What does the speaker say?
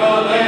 Amen.